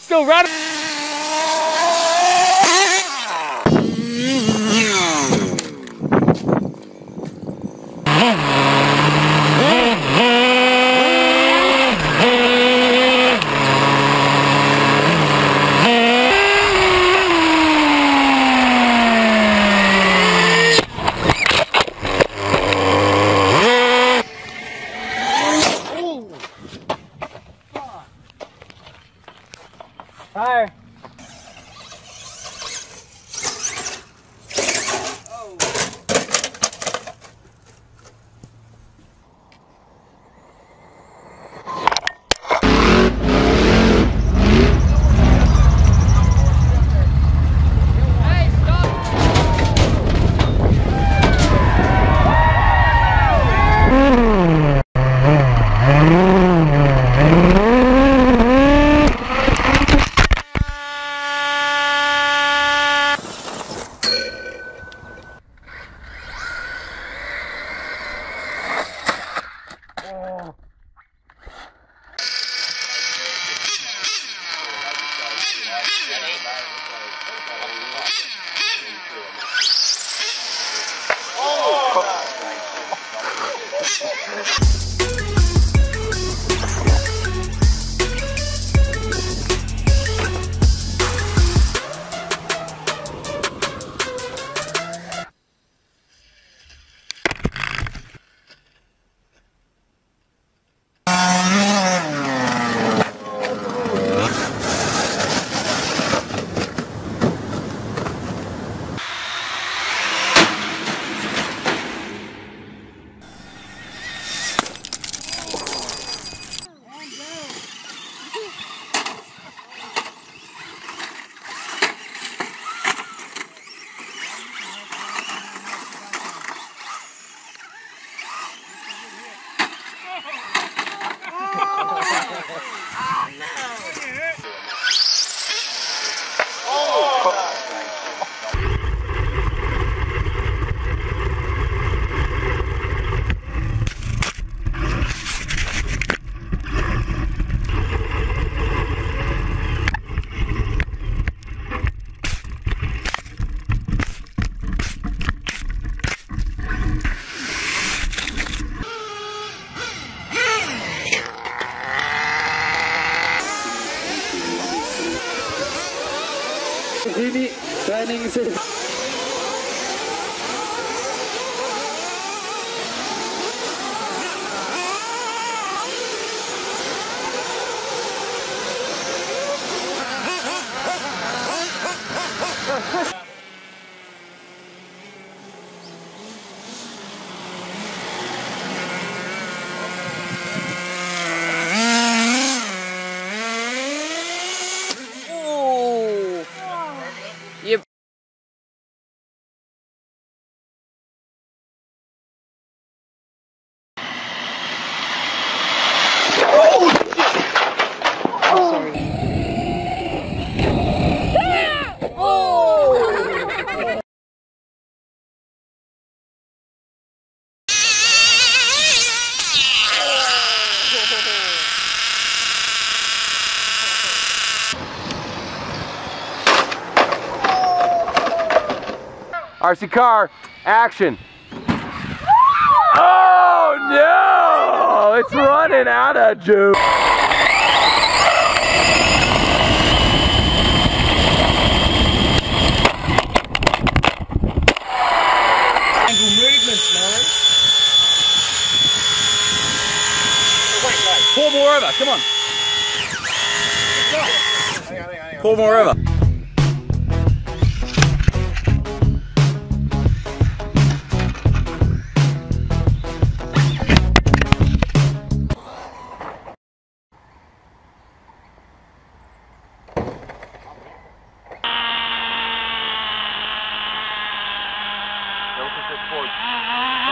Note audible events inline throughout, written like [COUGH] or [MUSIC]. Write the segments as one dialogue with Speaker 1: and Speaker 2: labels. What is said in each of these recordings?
Speaker 1: still running.
Speaker 2: Fire!
Speaker 1: Ini training sih. RC car, action. Oh no! It's running out of juice. Pull more over, come on. Pull more over. forward.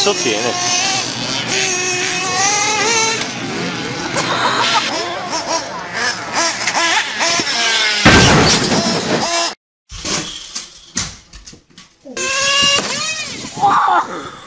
Speaker 1: sostiene. Oh! [LAUGHS]